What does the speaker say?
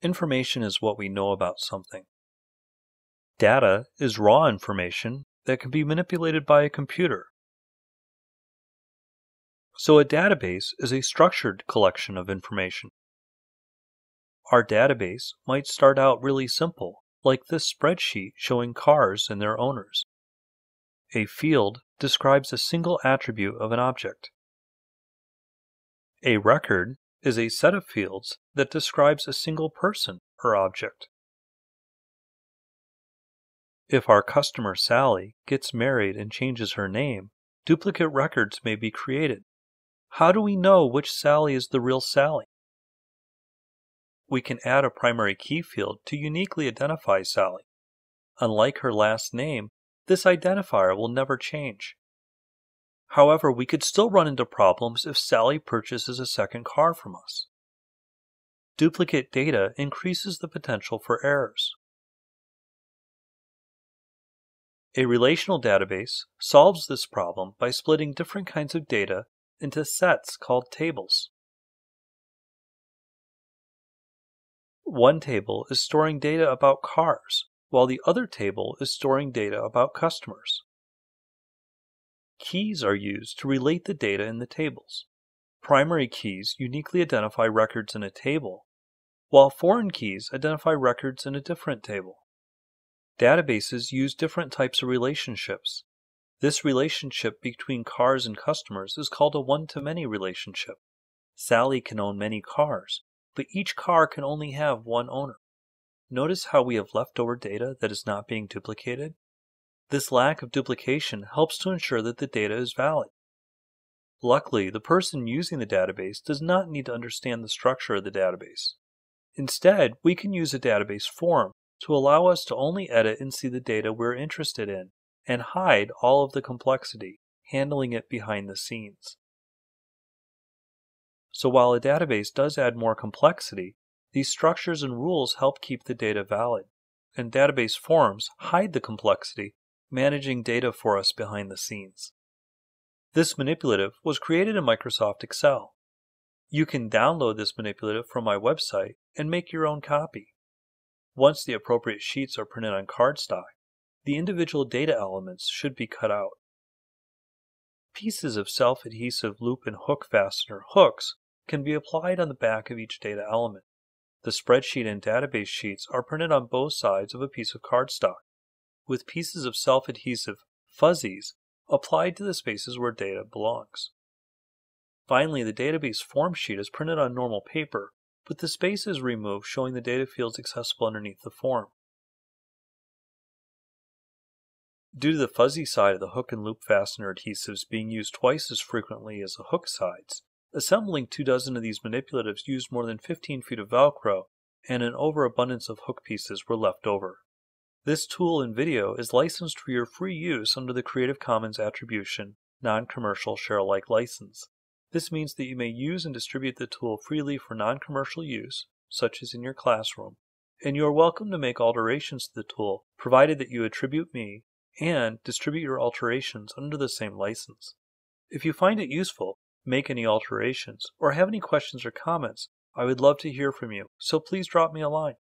Information is what we know about something. Data is raw information that can be manipulated by a computer. So a database is a structured collection of information. Our database might start out really simple, like this spreadsheet showing cars and their owners. A field describes a single attribute of an object. A record is a set of fields that describes a single person or object. If our customer Sally gets married and changes her name, duplicate records may be created. How do we know which Sally is the real Sally? We can add a primary key field to uniquely identify Sally. Unlike her last name, this identifier will never change. However, we could still run into problems if Sally purchases a second car from us. Duplicate data increases the potential for errors. A relational database solves this problem by splitting different kinds of data into sets called tables. One table is storing data about cars, while the other table is storing data about customers. Keys are used to relate the data in the tables. Primary keys uniquely identify records in a table, while foreign keys identify records in a different table. Databases use different types of relationships. This relationship between cars and customers is called a one-to-many relationship. Sally can own many cars, but each car can only have one owner. Notice how we have leftover data that is not being duplicated? This lack of duplication helps to ensure that the data is valid. Luckily, the person using the database does not need to understand the structure of the database. Instead, we can use a database form to allow us to only edit and see the data we're interested in and hide all of the complexity, handling it behind the scenes. So while a database does add more complexity, these structures and rules help keep the data valid, and database forms hide the complexity, managing data for us behind the scenes. This manipulative was created in Microsoft Excel. You can download this manipulative from my website and make your own copy. Once the appropriate sheets are printed on cardstock, the individual data elements should be cut out. Pieces of self-adhesive loop and hook fastener hooks can be applied on the back of each data element. The spreadsheet and database sheets are printed on both sides of a piece of cardstock, with pieces of self-adhesive fuzzies applied to the spaces where data belongs. Finally, the database form sheet is printed on normal paper, with the spaces removed showing the data fields accessible underneath the form. Due to the fuzzy side of the hook and loop fastener adhesives being used twice as frequently as the hook sides, Assembling two dozen of these manipulatives used more than 15 feet of Velcro, and an overabundance of hook pieces were left over. This tool and video is licensed for your free use under the Creative Commons Attribution, Non-Commercial Share-alike license. This means that you may use and distribute the tool freely for non-commercial use, such as in your classroom, and you are welcome to make alterations to the tool, provided that you attribute me and distribute your alterations under the same license. If you find it useful, make any alterations, or have any questions or comments, I would love to hear from you, so please drop me a line.